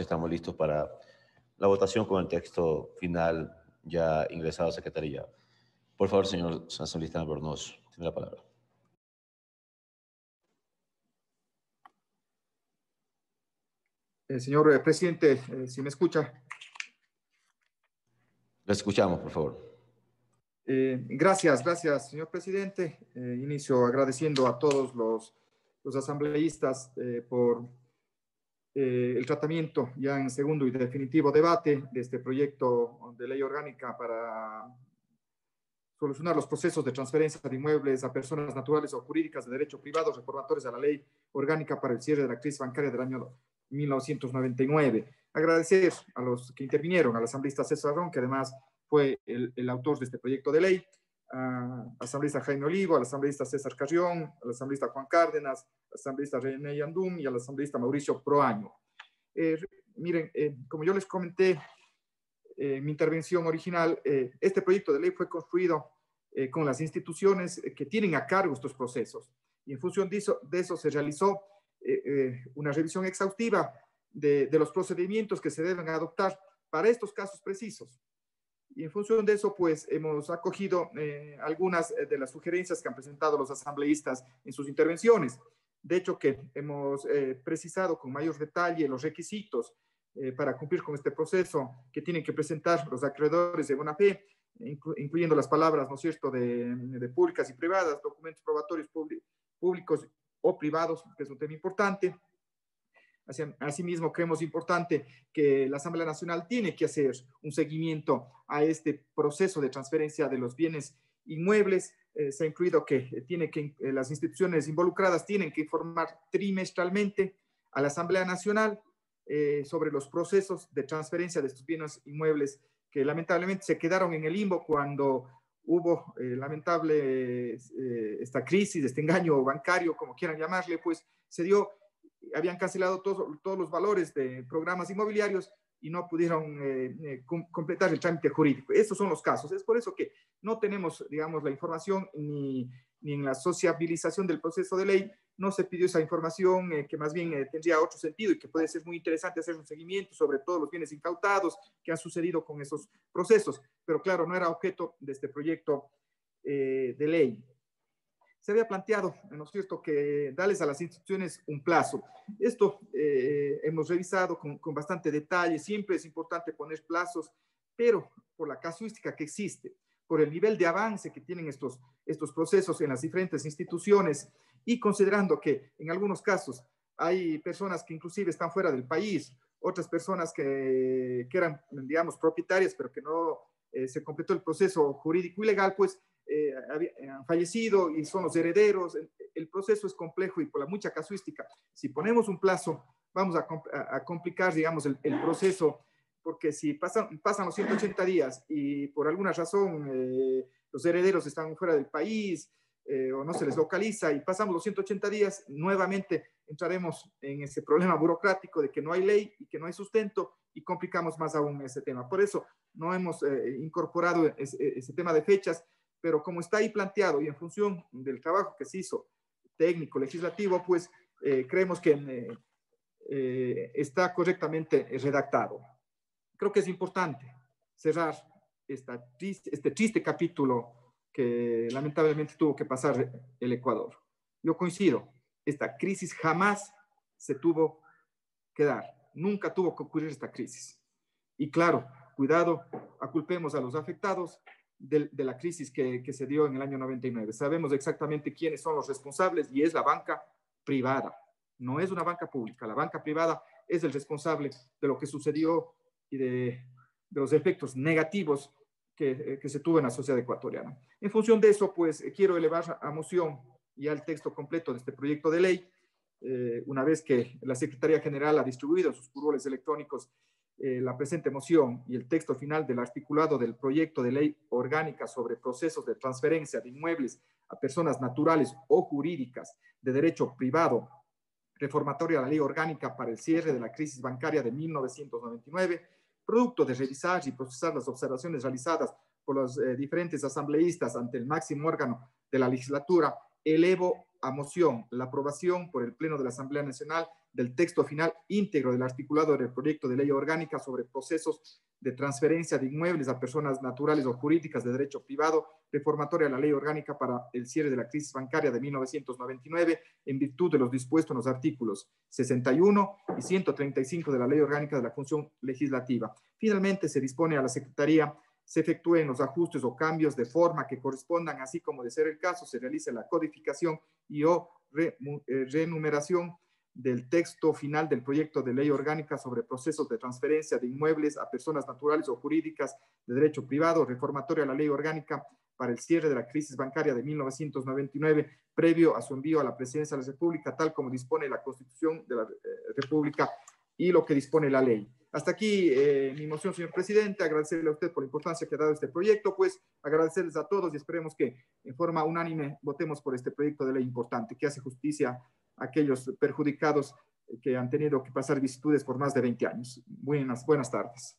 estamos listos para la votación con el texto final ya ingresado a Secretaría. Por favor, señor asambleísta Albornoz, tiene la palabra. Eh, señor eh, presidente, eh, si me escucha. Le escuchamos, por favor. gracias, gracias, señor presidente. inicio agradeciendo a todos los, los asambleístas por el tratamiento ya en segundo y definitivo debate de este proyecto de ley orgánica para solucionar los procesos de transferencia de inmuebles a personas naturales o jurídicas de derecho privado reformatorios a la ley orgánica para el cierre de la crisis bancaria del año 1999. Agradecer a los que intervinieron, al asambleísta César Ron, que además fue el autor de este proyecto de ley, al asambleísta Jaime Olivo, al asambleísta César Carrión, al asambleísta Juan Cárdenas, al asambleísta René Yandum y al asambleísta Mauricio Proaño. Eh, miren, eh, como yo les comenté en mi intervención original, eh, este proyecto de ley fue construido con las instituciones que tienen a cargo estos procesos. Y en función de eso, se realizó eh, eh, una revisión exhaustiva de, los procedimientos que se deben adoptar para estos casos precisos. Y en función de eso, pues hemos acogido eh, algunas de las sugerencias que han presentado los asambleístas en sus intervenciones. De hecho, que hemos precisado con mayor detalle los requisitos para cumplir con este proceso que tienen que presentar los acreedores de buena fe, incluyendo las palabras, ¿no es cierto?, de, de públicas y privadas, documentos probatorios públicos o privados, que es un tema importante. Asimismo, creemos importante que la Asamblea Nacional tiene que hacer un seguimiento a este proceso de transferencia de los bienes inmuebles. Eh, se ha incluido que, tiene que eh, las instituciones involucradas tienen que informar trimestralmente a la Asamblea Nacional eh, sobre los procesos de transferencia de estos bienes inmuebles que lamentablemente se quedaron en el limbo cuando hubo eh, lamentable eh, esta crisis, este engaño bancario, como quieran llamarle, pues se dio, habían cancelado todos, todos los valores de programas inmobiliarios y no pudieron eh, completar el trámite jurídico. Estos son los casos. Es por eso que no tenemos, digamos, la información ni, ni en la sociabilización del proceso de ley, no se pidió esa información eh, que más bien eh, tendría otro sentido y que puede ser muy interesante hacer un seguimiento sobre todos los bienes incautados que han sucedido con esos procesos. Pero claro, no era objeto de este proyecto eh, de ley. Se había planteado, ¿no es cierto?, que darles a las instituciones un plazo. Esto hemos revisado con, con bastante detalle. Siempre es importante poner plazos, pero por la casuística que existe, por el nivel de avance que tienen estos, estos procesos en las diferentes instituciones y considerando que en algunos casos hay personas que inclusive están fuera del país, otras personas que, que eran, digamos, propietarias, pero que no eh, se completó el proceso jurídico y legal, pues eh, han fallecido y son los herederos. El, proceso es complejo y por la mucha casuística, si ponemos un plazo, vamos a, a, complicar, digamos, el, el, proceso, porque si pasan, pasan los 180 días y por alguna razón eh, los herederos están fuera del país, eh, o no se les localiza y pasamos los 180 días, nuevamente entraremos en ese problema burocrático de que no hay ley y que no hay sustento y complicamos más aún ese tema. Por eso no hemos eh, incorporado ese, tema de fechas, pero como está ahí planteado y en función del trabajo que se hizo técnico, legislativo, pues eh, creemos que está correctamente redactado. Creo que es importante cerrar esta este triste capítulo que lamentablemente tuvo que pasar el Ecuador. Yo coincido, esta crisis jamás se tuvo que dar, nunca tuvo que ocurrir esta crisis. Y claro, cuidado, aculpemos a los afectados de, la crisis que, que, se dio en el año 99. Sabemos exactamente quiénes son los responsables y es la banca privada, no es una banca pública. La banca privada es el responsable de lo que sucedió y de, de los efectos negativos eh, que, se tuvo en la sociedad ecuatoriana. En función de eso, pues eh, quiero elevar a moción ya el texto completo de este proyecto de ley, eh, una vez que la Secretaría General ha distribuido sus curules electrónicos la presente moción y el texto final del articulado del proyecto de ley orgánica sobre procesos de transferencia de inmuebles a personas naturales o jurídicas de derecho privado, reformatoria a la ley orgánica para el cierre de la crisis bancaria de 1999, producto de revisar y procesar las observaciones realizadas por los eh, diferentes asambleístas ante el máximo órgano de la legislatura, elevo a moción la aprobación por el Pleno de la Asamblea Nacional del texto final íntegro del articulado del proyecto de ley orgánica sobre procesos de transferencia de inmuebles a personas naturales o jurídicas de derecho privado, reformatoria a la ley orgánica para el cierre de la crisis bancaria de 1999, en virtud de los dispuestos en los artículos 61 y 135 de la ley orgánica de la función legislativa. Finalmente, se dispone a la Secretaría se efectúen los ajustes o cambios de forma que correspondan, así como de ser el caso, se realice la codificación y o eh, renumeración del texto final del proyecto de ley orgánica sobre procesos de transferencia de inmuebles a personas naturales o jurídicas de derecho privado, reformatoria a la ley orgánica para el cierre de la crisis bancaria de 1999, previo a su envío a la presidencia de la República, tal como dispone la Constitución de la eh, República y lo que dispone la ley. Hasta aquí eh, mi moción, señor presidente. Agradecerle a usted por la importancia que ha dado este proyecto, pues agradecerles a todos y esperemos que en forma unánime votemos por este proyecto de ley importante que hace justicia aquellos perjudicados que han tenido que pasar vicisitudes por más de 20 años. Buenas, buenas tardes.